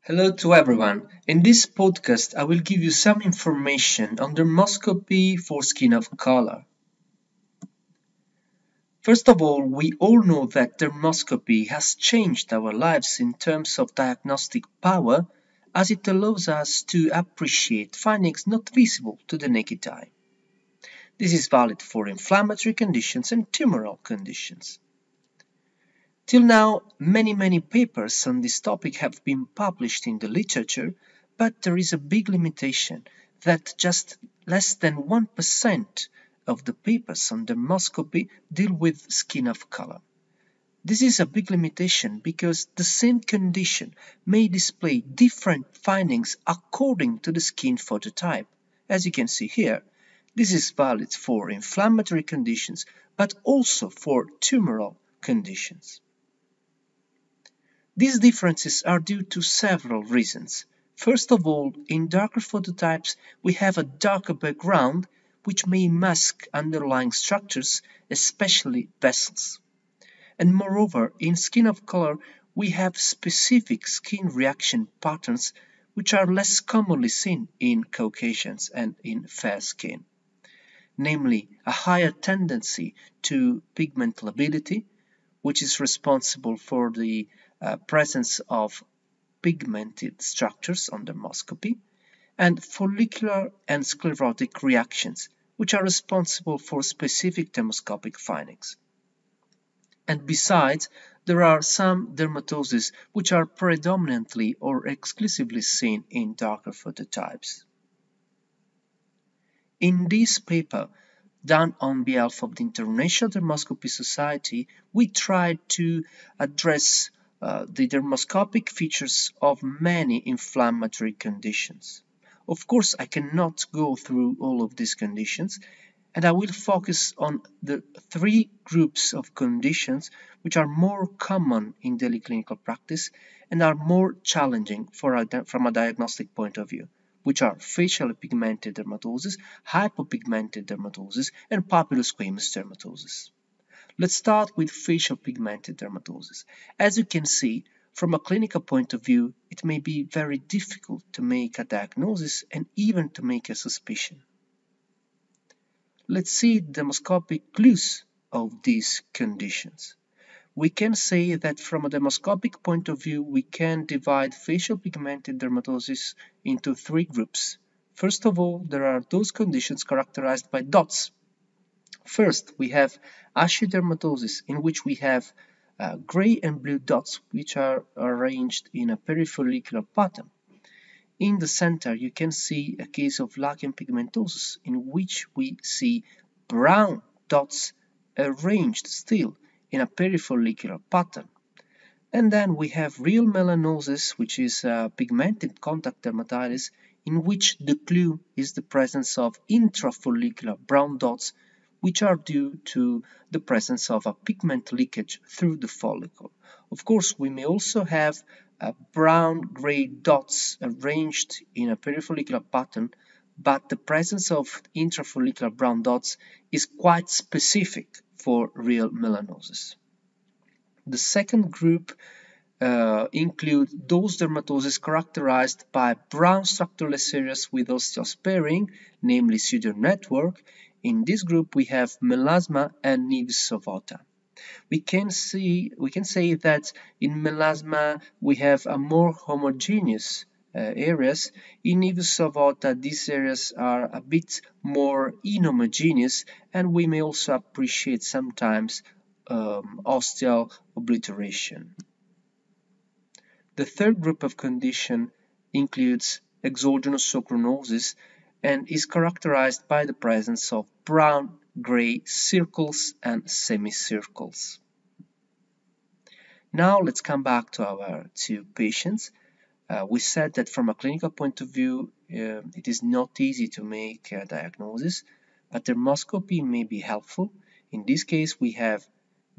Hello to everyone. In this podcast, I will give you some information on dermoscopy for skin of color. First of all, we all know that dermoscopy has changed our lives in terms of diagnostic power as it allows us to appreciate findings not visible to the naked eye. This is valid for inflammatory conditions and tumoral conditions. Till now, many many papers on this topic have been published in the literature, but there is a big limitation that just less than 1% of the papers on dermoscopy deal with skin of color. This is a big limitation because the same condition may display different findings according to the skin phototype. As you can see here, this is valid for inflammatory conditions, but also for tumoral conditions. These differences are due to several reasons. First of all, in darker phototypes, we have a darker background which may mask underlying structures, especially vessels. And moreover, in skin of color, we have specific skin reaction patterns which are less commonly seen in Caucasians and in fair skin. Namely, a higher tendency to pigment lability, which is responsible for the uh, presence of pigmented structures on dermoscopy, and follicular and sclerotic reactions, which are responsible for specific dermoscopic findings. And besides, there are some dermatoses which are predominantly or exclusively seen in darker phototypes. In this paper, done on behalf of the International Dermoscopy Society, we tried to address uh, the dermoscopic features of many inflammatory conditions. Of course, I cannot go through all of these conditions, and I will focus on the three groups of conditions which are more common in daily clinical practice and are more challenging a, from a diagnostic point of view, which are facially pigmented dermatosis, hypopigmented dermatosis, and papulosquamous dermatosis. Let's start with facial pigmented dermatosis. As you can see, from a clinical point of view, it may be very difficult to make a diagnosis and even to make a suspicion. Let's see the dermoscopic clues of these conditions. We can say that from a dermoscopic point of view, we can divide facial pigmented dermatosis into three groups. First of all, there are those conditions characterized by dots, First, we have ashy dermatosis, in which we have uh, gray and blue dots, which are arranged in a perifollicular pattern. In the center, you can see a case of lichen pigmentosus, in which we see brown dots arranged still in a perifollicular pattern. And then we have Riehl melanosis, which is a pigmented contact dermatitis, in which the clue is the presence of intrafollicular brown dots which are due to the presence of a pigment leakage through the follicle. Of course, we may also have uh, brown-gray dots arranged in a perifollicular pattern, but the presence of intrafollicular brown dots is quite specific for Riehl melanosis. The second group uh, include those dermatoses characterized by brown structureless areas with osteosparing, namely pseudo network, in this group we have melasma and ovata. We can see we can say that in melasma we have a more homogeneous areas. In nevus of Ota these areas are a bit more inhomogeneous and we may also appreciate sometimes um, ostial obliteration. The third group of condition includes exogenous ochronosis and is characterized by the presence of brown gray circles and semicircles. Now let's come back to our two patients. Uh, we said that from a clinical point of view, uh, it is not easy to make a diagnosis, but dermoscopy may be helpful. In this case, we have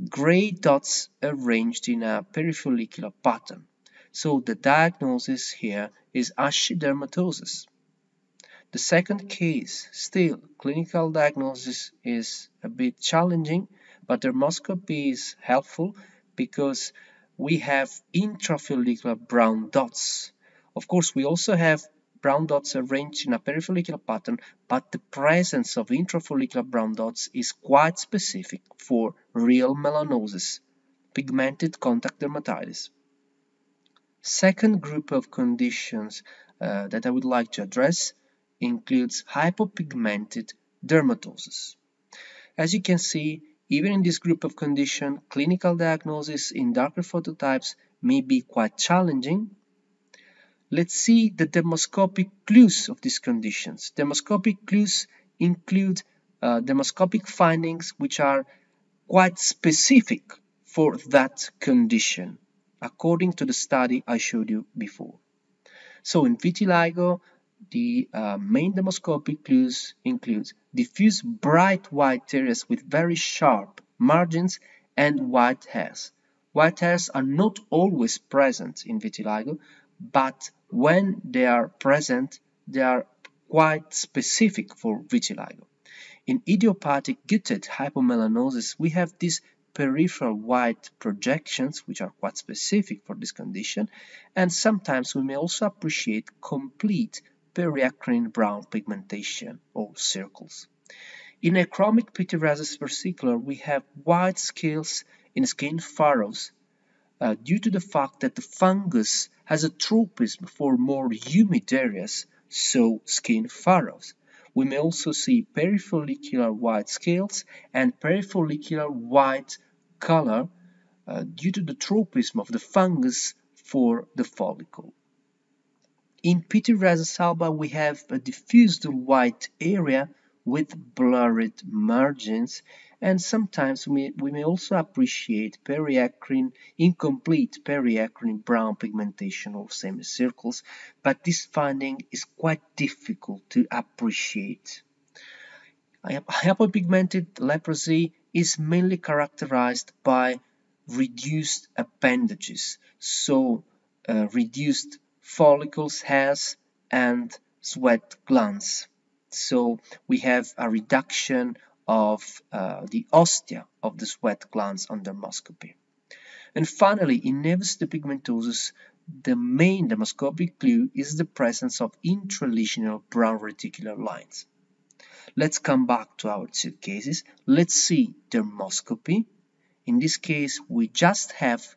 gray dots arranged in a perifollicular pattern. So the diagnosis here is ashy dermatosis. The second case, still, clinical diagnosis is a bit challenging, but dermoscopy is helpful because we have intrafollicular brown dots. Of course, we also have brown dots arranged in a perifollicular pattern, but the presence of intrafollicular brown dots is quite specific for Riehl melanosis, pigmented contact dermatitis. Second group of conditions uh, that I would like to address includes hypopigmented dermatosis. As you can see, even in this group of condition, clinical diagnosis in darker phototypes may be quite challenging. Let's see the dermoscopic clues of these conditions. Dermoscopic clues include uh, dermoscopic findings which are quite specific for that condition, according to the study I showed you before. So in vitiligo, the uh, main dermoscopic clues include diffuse bright white areas with very sharp margins and white hairs. White hairs are not always present in vitiligo, but when they are present, they are quite specific for vitiligo. In idiopathic guttate hypomelanosis, we have these peripheral white projections, which are quite specific for this condition, and sometimes we may also appreciate complete periacrine brown pigmentation or circles. In achromic pityriasis versicolor, we have white scales in skin furrows uh, due to the fact that the fungus has a tropism for more humid areas, so skin furrows. We may also see perifollicular white scales and perifollicular white color uh, due to the tropism of the fungus for the follicle. In pityriasis alba, we have a diffused white area with blurred margins, and sometimes we, we may also appreciate periacrine, incomplete periacrine brown pigmentation of semicircles, but this finding is quite difficult to appreciate. Hypopigmented leprosy is mainly characterized by reduced appendages, so uh, reduced follicles, hairs, and sweat glands. So we have a reduction of uh, the ostia of the sweat glands on dermoscopy. And finally, in nevus pigmentosus, the main dermoscopic clue is the presence of intralesional brown reticular lines. Let's come back to our two cases. Let's see dermoscopy. In this case, we just have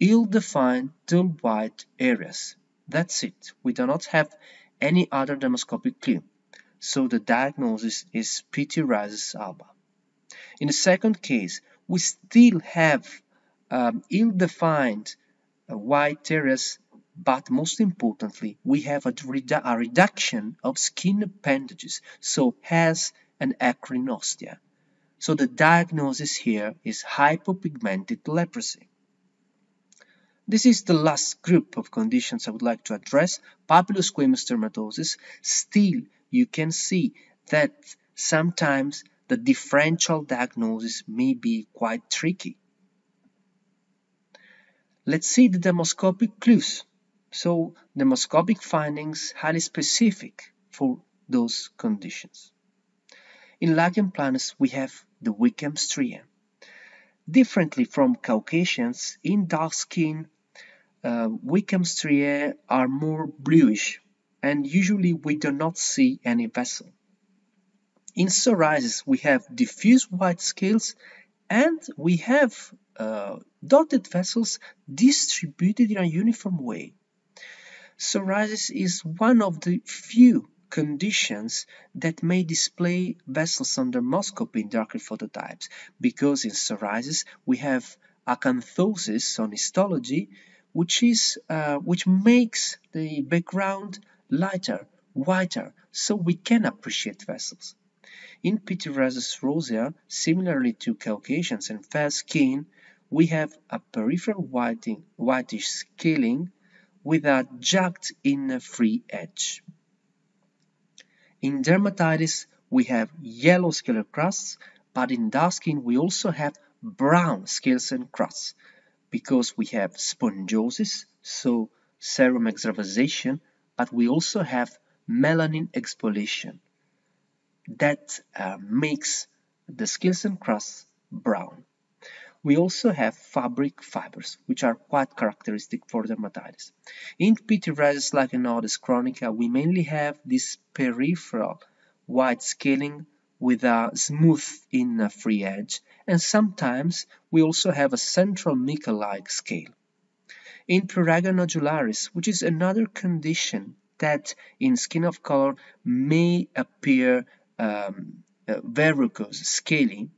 ill-defined dull white areas. That's it. We do not have any other dermoscopic clue. So the diagnosis is pityriasis alba. In the second case, we still have um, ill-defined uh, white areas, but most importantly, we have a, redu a, reduction of skin appendages, so has an acrinostia. So the diagnosis here is hypopigmented leprosy. This is the last group of conditions I would like to address, papulosquamous dermatosis. Still, you can see that sometimes the differential diagnosis may be quite tricky. Let's see the dermoscopic clues. So, dermoscopic findings highly specific for those conditions. In lichen planus, we have the Wickham stria. Differently from Caucasians, in dark skin, uh, Wickham striae are more bluish and usually we do not see any vessel. In psoriasis we have diffuse white scales and we have uh, dotted vessels distributed in a uniform way. Psoriasis is one of the few conditions that may display vessels under dermoscopy in darker phototypes because in psoriasis we have acanthosis on histology which is uh, which makes the background lighter, whiter, so we can appreciate vessels. In pityriasis rosea, similarly to Caucasians and fair skin, we have a peripheral whiting, whitish scaling with a jagged inner free edge. In dermatitis, we have yellow scalar crusts, but in dark skin we also have brown scales and crusts, because we have spongiosis, so serum extravasation, but we also have melanin exfoliation that uh, makes the scales and crust brown. we also have fabric fibers, which are quite characteristic for dermatitis. In pityriasis lichenoides chronica, we mainly have this peripheral white scaling with a smooth inner free edge, and sometimes we also have a central mica-like scale. In prurigo nodularis, which is another condition that in skin of color may appear um, uh, verrucous, scaly,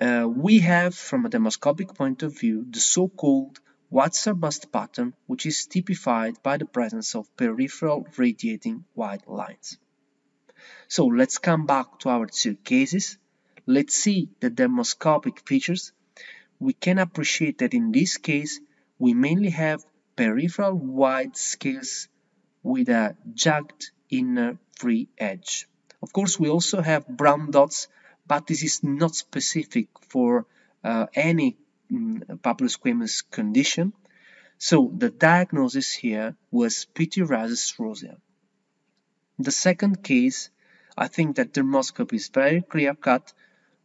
uh, we have, from a dermoscopic point of view, the so-called white starburst pattern, which is typified by the presence of peripheral radiating white lines. So let's come back to our two cases. Let's see the dermoscopic features. We can appreciate that in this case, we mainly have peripheral white scales with a jagged inner free edge. Of course, we also have brown dots but this is not specific for uh, any um, papulosquamous condition. So the diagnosis here was pityriasis rosea. The second case, I think that dermoscopy is very clear cut.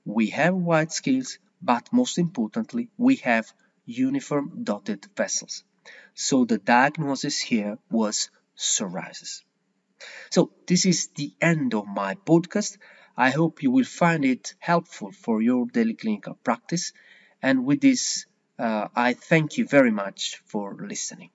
We have white scales, but most importantly, we have uniform dotted vessels. So the diagnosis here was psoriasis. So this is the end of my podcast. I hope you will find it helpful for your daily clinical practice. And with this, uh, I thank you very much for listening.